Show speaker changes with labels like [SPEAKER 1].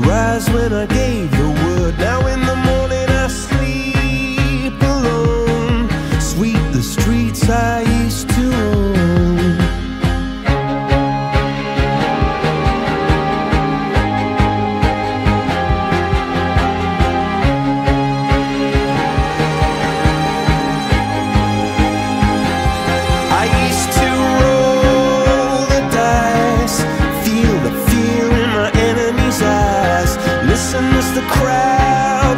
[SPEAKER 1] rise when I gave the word. crowd